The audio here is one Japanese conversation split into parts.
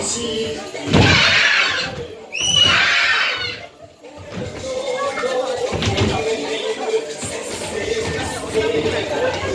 Thank you.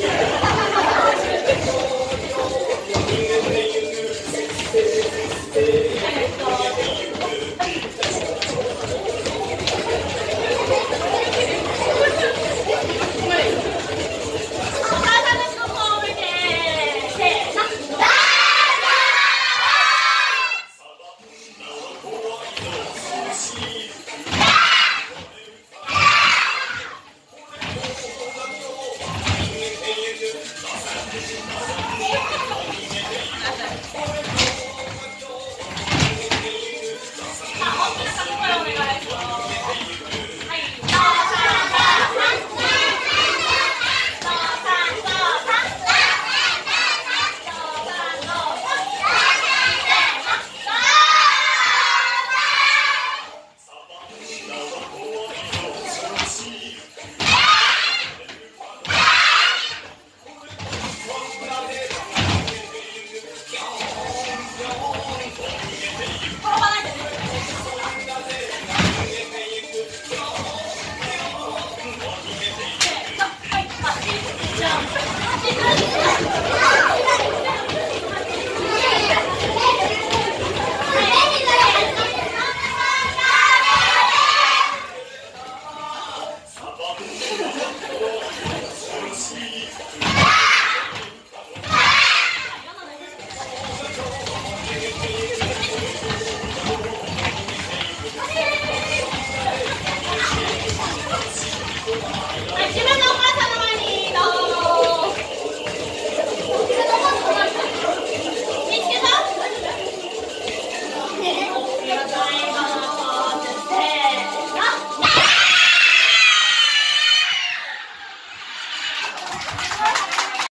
jump.